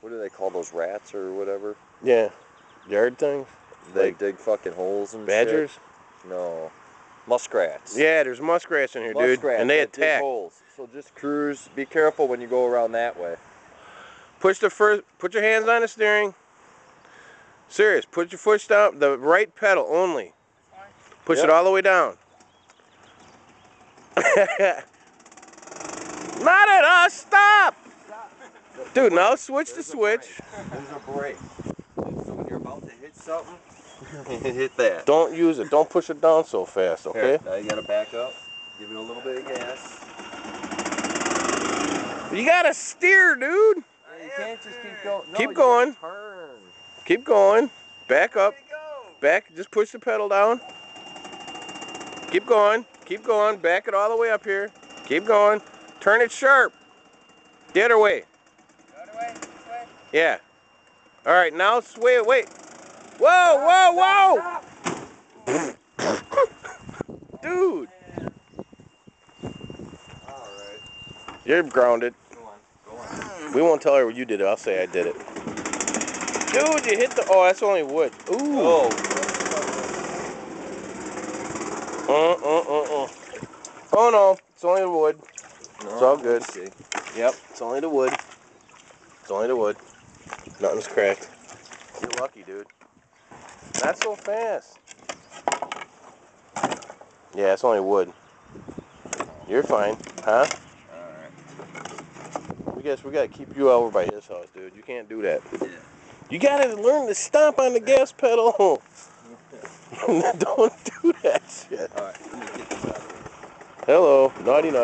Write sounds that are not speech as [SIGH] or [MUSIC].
what do they call those rats or whatever? Yeah. Yard things? They Like dig fucking holes and Badgers? Shit. No, muskrats. Yeah, there's muskrats in here, dude. And they attack. holes. So just cruise. Be careful when you go around that way. Push the first, put your hands on the steering. Serious, put your foot down, the right pedal only. Push it all the way down. [LAUGHS] Not at us, stop! Dude, now switch the There's a switch. There's a brake. So when you're about to hit something, [LAUGHS] hit that. Don't use it, don't push it down so fast, okay? Here, now you gotta back up. Give it a little bit of gas. You gotta steer, dude. you can't just keep going. No, Keep going. Turn. Keep going. Back up. Back, just push the pedal down. Keep going. Keep going. Back it all the way up here. Keep going. Turn it sharp. The other way. Yeah. All right, now sway. Wait. Whoa, whoa, whoa! [COUGHS] Dude, All right. you're grounded. Go on. Go on. We won't tell her what you did it. I'll say I did it. Dude, you hit the. Oh, that's only wood. Ooh. Oh. Uh, uh, uh, uh. Oh no, it's only the wood. No, all good. see. Yep, it's only the wood. It's only the wood. Nothing's cracked. You're lucky, dude. Not so fast. Yeah, it's only wood. You're fine, huh? All right. We guess we gotta keep you over by his house, dude. You can't do that. Yeah. You gotta learn to stomp on the gas pedal. [LAUGHS] [LAUGHS] Don't do that